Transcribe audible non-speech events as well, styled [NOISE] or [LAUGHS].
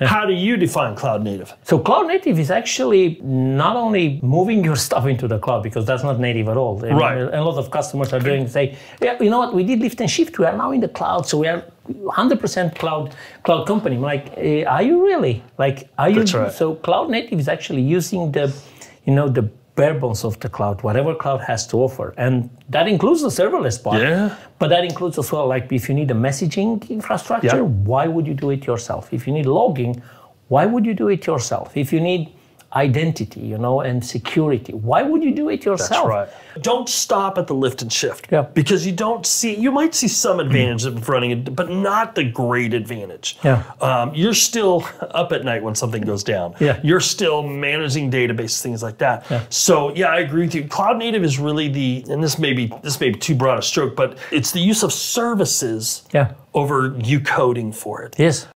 How do you define cloud native? So cloud native is actually not only moving your [LAUGHS] stuff into the cloud because that's not native at all. I mean, a lot of customers are doing say, yeah, you know what, we did lift and shift. We are now in the cloud, so we are 100% cloud cloud company. I'm like, eh, are you really? Like, are you? Right. So cloud native is actually using the, you know, the bare bones of the cloud, whatever cloud has to offer, and that includes the serverless part. Yeah. But that includes as well, like if you need a messaging infrastructure, Yeah. why would you do it yourself? If you need logging, why would you do it yourself? If you need identity, you know, and security, why would you do it yourself? That's right. Don't stop at the lift and shift. Yeah. Because you don't see, you might see some advantage of running it, but not the great advantage. Yeah. Um, you're still [LAUGHS] up at night when something goes down. Yeah. You're still managing database, things like that. Yeah. So yeah, I agree with you. Cloud native is really the, and this may be this may be too broad a stroke, but it's the use of services Yeah. over you coding for it. Yes.